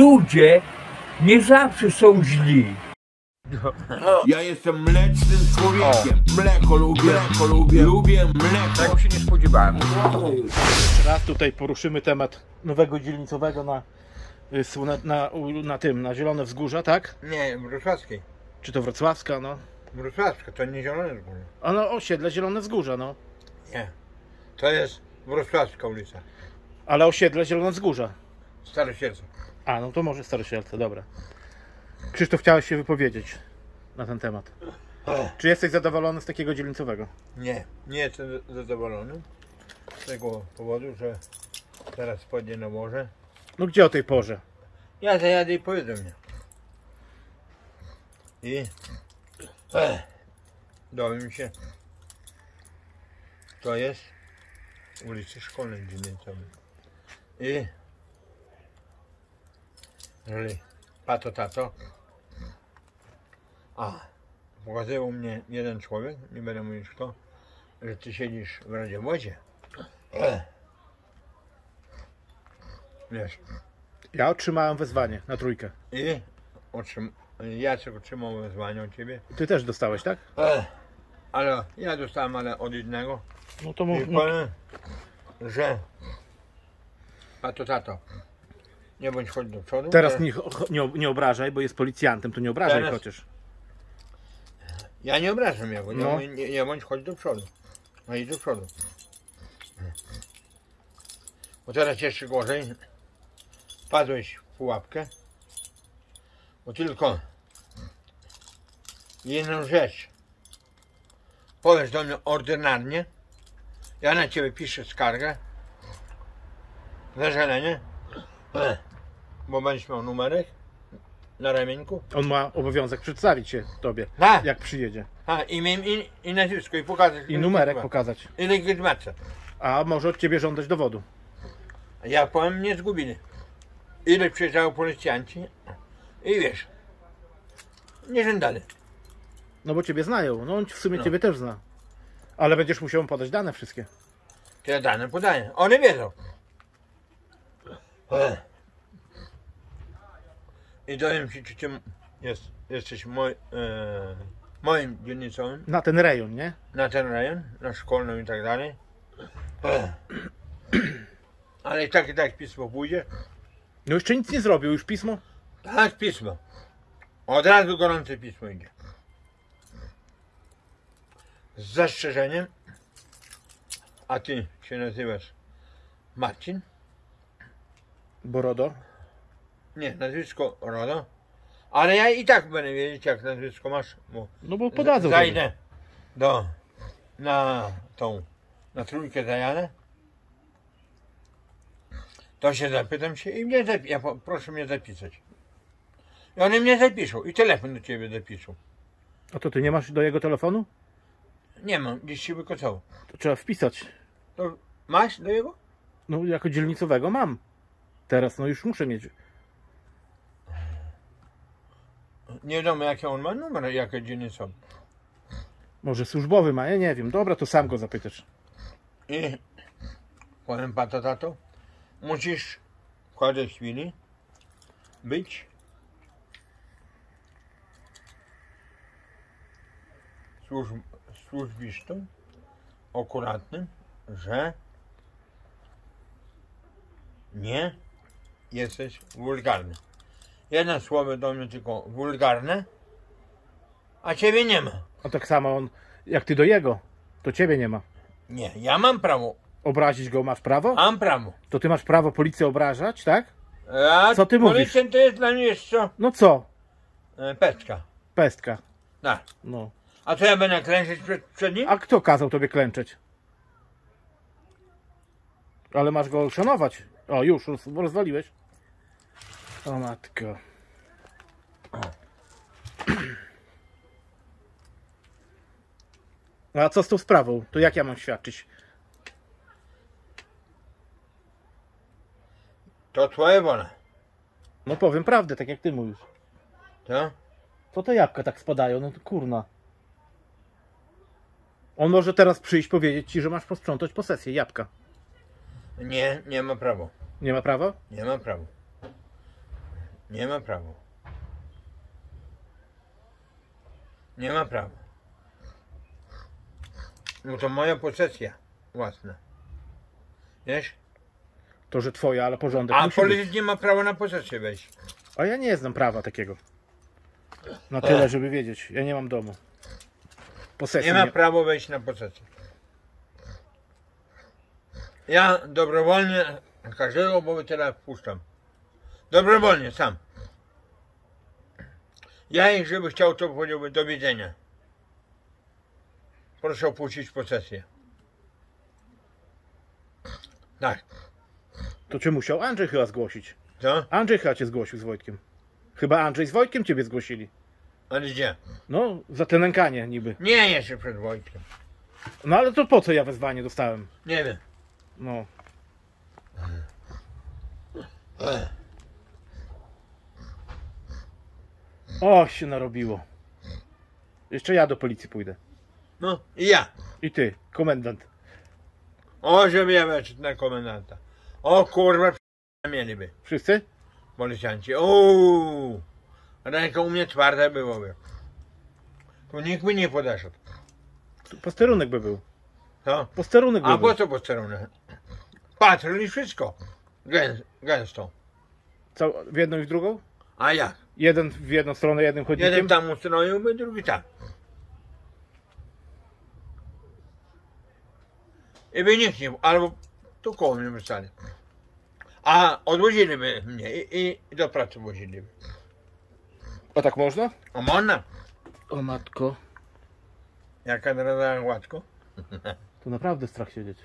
ludzie nie zawsze są źli. Ja jestem mlecznym człowiekiem. Mleko lubię, mleko lubię, lubię mleko. Tego się nie spodziewałem. Raz tutaj poruszymy temat nowego dzielnicowego na, y, na, u- na tym, na Zielone Wzgórza, tak? Nie, Wrocławskiej. Czy to Wrocławska, no. Wrocławska, to nie Zielone Górze. A no osiedle Zielone Wzgórza, no. Nie. To jest Wrocławska ulica. Ale osiedle Zielone Wzgórza. Starosielce. A, no to może Starosielce, dobra. Krzysztof, chciałeś się wypowiedzieć na ten temat. Czy jesteś zadowolony z takiego dzielnicowego? Nie, nie jestem zadowolony. Z tego powodu, że teraz spodnie na morze. No gdzie o tej porze? Ja zajadę i pojedę mnie. I eh, dowiem się, to jest ulicy Szkolnej dzielnicowej. I jeżeli pato tato, a pokazywał mnie jeden człowiek, nie będę mówić kto, że ty siedzisz w radiowozie. Eh. Wiesz, Ja otrzymałem wezwanie na trójkę. i otrzym, Jacek otrzymał wezwanie od ciebie. Ty też dostałeś, tak? Ech, ale ja dostałem ale od jednego. No to I mów. No, powiem, że a to tato. Nie bądź chodź do przodu. teraz Te- nie, nie, nie obrażaj, bo jest policjantem, to nie obrażaj Teraz- chociaż. Ja nie obrażam jego, nie, No. nie, nie, bądź chodź do przodu. No i do przodu. Bo teraz jeszcze gorzej. Padłeś w pułapkę. Bo tylko jedną rzecz powiesz do mnie ordynarnie. Ja na ciebie piszę skargę. Zażalenie. Bo będziesz miał numerek na ramienku. On ma obowiązek przedstawić się tobie, Tak. jak przyjedzie. A, imię i, i nazwisko i pokazać. I numerek pokazać. I legitymację. A może od ciebie żądać dowodu. Ja powiem, mnie zgubili. Ile przyjeżdżało policjanci i wiesz, nie żądali. No bo ciebie znają. No on w sumie No. ciebie też zna. Ale będziesz musiał mu podać dane wszystkie. Te dane podaję. One wiedzą. Ech. I dowiem się, czy ty jest, jesteś moj, e, moim dzielnicowym Na ten rejon, nie? na ten rejon, na szkolną i tak dalej. Ale i tak i tak pismo pójdzie. No jeszcze nic nie zrobił, już pismo. Tak, pismo. Od razu gorące pismo idzie. Z zastrzeżeniem, a ty się nazywasz Marcin? Borodo. Nie, nazwisko Rodo. Ale ja i tak będę wiedzieć, jak nazwisko masz. Bo No bo podadzą. z-. Zajdę do, na tą, na trójkę zajadę. To się zapytam się i mnie zapi- ja po, proszę mnie zapisać. I oni mnie zapiszą i telefon do ciebie zapiszą. A to ty nie masz do jego telefonu? Nie mam, gdzieś się wykocało. To trzeba wpisać. To masz do jego? No jako dzielnicowego mam. Teraz no już muszę mieć. Nie wiadomo jaki on ma numer, jakie dzielnicą. Może służbowy ma, ja nie wiem. Dobra, to sam go zapytasz. I powiem pato tato, musisz w każdej chwili być służb, służbistą, akuratnym, że nie jesteś wulgarny. Jedno słowo do mnie tylko wulgarne, a ciebie nie ma. A tak samo on, jak ty do jego, to ciebie nie ma. Nie, ja mam prawo, Obrazić go masz prawo? mam prawo. To ty masz prawo policję obrażać, tak? A Co ty mówisz? to jest dla mnie jeszcze co? No co? E, Pestka. Pestka. Tak. No. A co ja będę klęczeć przed, przed nim? A kto kazał tobie klęczeć? Ale masz go szanować. O, już, roz, rozwaliłeś. O matko. A co z tą sprawą? To jak ja mam świadczyć? To twoja wola. No powiem prawdę, tak jak ty mówisz. To? Co te jabłka tak spadają? No to kurna. On może teraz przyjść powiedzieć ci, że masz posprzątać posesję jabłka. Nie, nie ma prawa. Nie ma prawa? Nie ma prawa. Nie ma prawa. Nie ma prawa. No to moja posesja własna. Wiesz? To, że twoja, ale porządek A musi być. polityk nie ma prawa na posesję wejść. A ja nie znam prawa takiego. Na tyle, żeby wiedzieć. Ja nie mam domu. Posesji Nie ma nie... prawa wejść na posesję. Ja dobrowolnie każdego obywatela wpuszczam. Dobrowolnie, sam. Ja żeby chciał, to powiedziałbym do widzenia. Proszę opuścić posesję. Tak. To czy musiał Andrzej chyba zgłosić? Co? Andrzej chyba cię zgłosił z Wojtkiem. Chyba Andrzej z Wojtkiem ciebie zgłosili. Ale gdzie? No, za te nękanie niby. Nie, jeszcze przed Wojtkiem. No ale to po co ja wezwanie dostałem? Nie wiem. No. O, się narobiło. Jeszcze ja do policji pójdę. No i ja. I ty, komendant. O, weszł na komendanta. O kurwa, mieliby. Wszyscy? policjanci. Uuu, ręka u mnie twarda byłoby. To nikt mi nie podeszedł. Tu Posterunek by był. To? Posterunek by A był. po co posterunek? Patrol i wszystko. Gę, gęsto. Cał... W jedną i w drugą? A jak? Jeden w jedną stronę, jednym chodnikiem? Jeden tam ustroiłby, drugi tam. I by nikt nie, albo tu koło mnie wystali. A odwoziliby mnie i, i do pracy woziliby. O tak można? A można? O matko. Jaka droga łatko? To naprawdę strach siedzieć.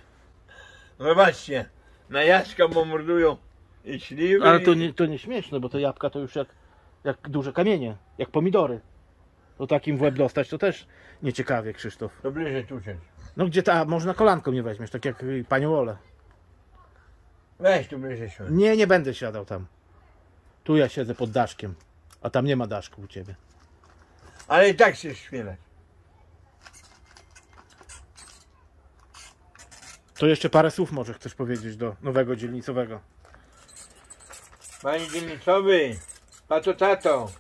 Zobaczcie, na jaśka bombardują i śliwy. Ale to nie, to nie śmieszne, bo to jabłka to już jak, jak duże kamienie, jak pomidory. To takim w łeb dostać to też nieciekawie, Krzysztof. To bliżej tu siedź. No gdzie ta, może na kolanką nie weźmiesz, tak jak y, panią Olę. Weź tu bliżej siądź. Nie, nie będę siadał tam. Tu ja siedzę pod daszkiem, a tam nie ma daszku u ciebie. Ale i tak się świelać. To jeszcze parę słów może chcesz powiedzieć do nowego dzielnicowego. Panie dzielnicowy, pato tato.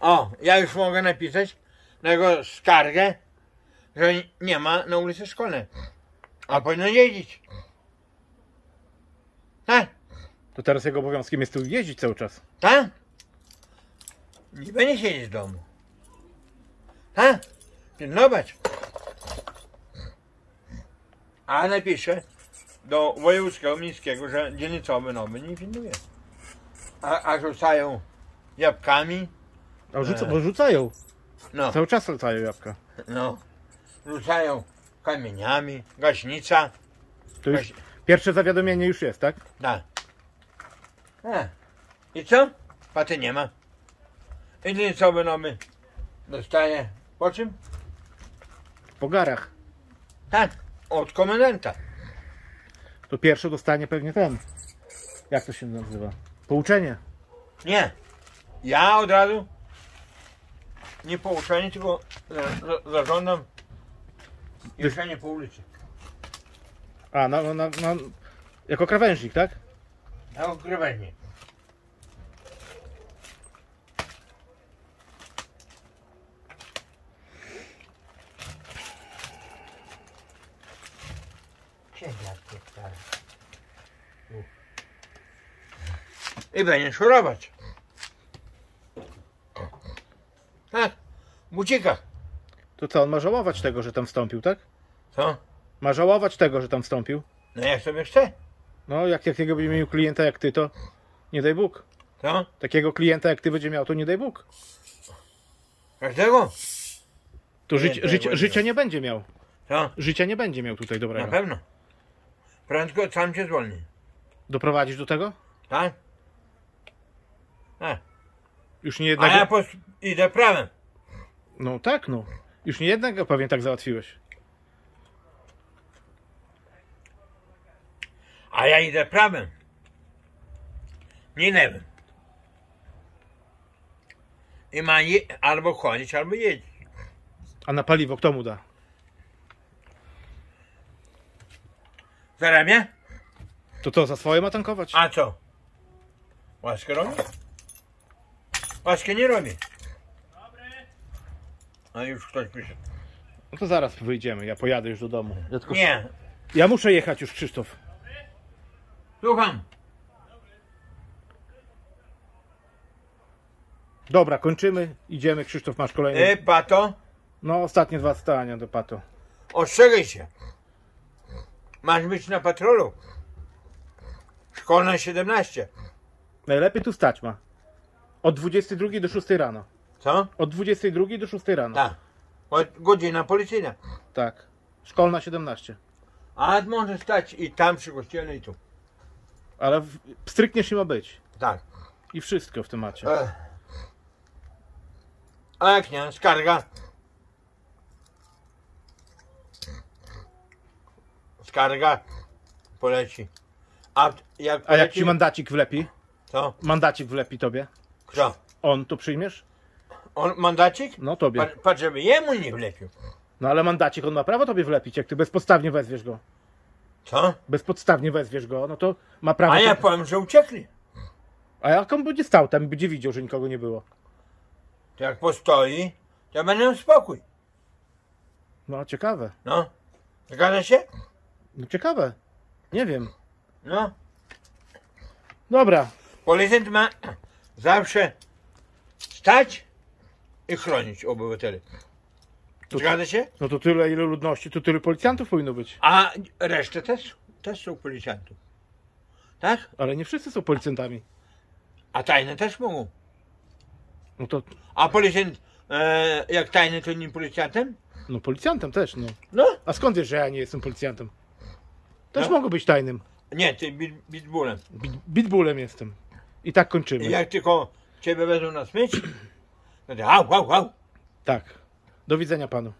O, ja już mogę napisać na jego skargę, że nie ma na ulicy szkolnej. A powinno jeździć. Tak, To teraz jego obowiązkiem jest tu jeździć cały czas. tak. Nie będzie siedzieć w domu. Tak, pilnować. A napiszę do wojewódzkiego miejskiego, że dzielnicowy nowy nie pilnuje. A, a rzucają jabłkami, A rzuca, E. bo rzucają, no, cały czas rzucają jabłka. no, rzucają kamieniami, gaśnica, To już gaś... pierwsze zawiadomienie już jest, tak? tak. A. I co? Paty nie ma. I dzielnicowy nowy dostaje, po czym? Po garach. Tak, od komendanta. To pierwsze dostanie pewnie ten. Jak to się nazywa? Pouczenie. Nie. Ja od razu nie pouczenie, tylko za, za, zażądam jeżdżenie po ulicy. A, na, na, na, jako krawężnik, tak? Na ogrywanie. Cieniak stary. I będzie szorować. Tak, w bucikach. To co, on ma żałować tego, że tam wstąpił, tak? Co? Ma żałować tego, że tam wstąpił? No jak sobie chce. No, jak takiego będzie miał klienta jak ty, to nie daj Bóg. Co? Takiego klienta jak ty będzie miał, to nie daj Bóg. Każdego? To żyć, żyć, życia nie będzie miał. Co? Życia nie będzie miał tutaj Na dobrego. pewno. Prędko sam cię zwolni. Doprowadzisz do tego? Tak? Tak. Już nie A ja pos... idę prawem. No tak, no. Już nie jednego pewnie tak załatwiłeś. A ja idę prawem. Nie lewym. I ma je... albo chodzić, albo jeździć. A na paliwo kto mu da? Zarabia? To co, za swoje ma tankować? A co? Łaskę robi? Łaskę nie robi. A już ktoś przyszedł. No to zaraz wyjdziemy, ja pojadę już do domu. Ja, tylko... Nie, ja muszę jechać już, Krzysztof. słucham. Dobra, kończymy, idziemy, Krzysztof, masz kolejny. E, pato, No, ostatnie dwa stania do pato. ostrzegaj się. Masz być na patrolu. Szkolna 17. Najlepiej tu stać ma. Od 22 do 6 rano. Co? Od 22 do 6 rano. Tak. Od godzina policyjna. Tak. Szkolna 17. A może stać i tam przy kościele i tu. Ale w... strykniesz nie ma być. Tak. I wszystko w temacie. Ech. A jak nie, skarga. Skarga poleci. A jak A jak poleci, ci mandacik wlepi? Co? Mandacik wlepi tobie? Kto? On to przyjmiesz? On mandacik? No tobie. Patrz, patrz, żeby jemu nie wlepił. No ale mandacik on ma prawo tobie wlepić, jak ty bezpodstawnie wezwiesz go. Co? Bezpodstawnie wezwiesz go, no to ma prawo. A ja to... powiem, że uciekli. A jak on będzie stał tam i będzie widział, że nikogo nie było? To jak postoi, to ja będę spokój. No ciekawe. No. Zgadza się? No ciekawe. Nie wiem. No. Dobra. Policjant ma zawsze stać i chronić obywateli. Zgadza się? No to tyle ile ludności, to tyle policjantów powinno być. A reszta też, też są policjantów. Tak? Ale nie wszyscy są policjantami. A tajne też mogą. No to, A policjant, e, jak tajny, to nie policjantem? no policjantem też, no. No. A skąd wiesz, że ja nie jestem policjantem? Też No. mogę być tajnym. Nie, ty bit, bitbullem. Bit- Bitbullem jestem. I tak kończymy. I jak tylko ciebie wezmą na smyć, to ty au, au, au. Tak. Do widzenia panu.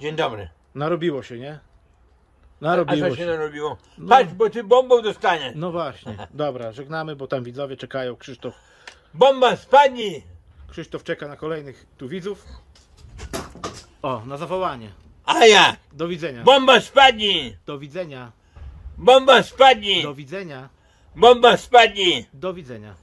Dzień dobry. Narobiło się, nie? A Narobiło co się się. narobiło? Patrz, bo ty bombą dostanie. No właśnie. Dobra, żegnamy, bo tam widzowie czekają. Krzysztof, Bomba spadnie. Krzysztof czeka na kolejnych tu widzów. O, na zawołanie. A ja. Do widzenia. Bomba spadnie. Do widzenia. Bomba spadnie. Do widzenia. Bomba spadnie. Do widzenia.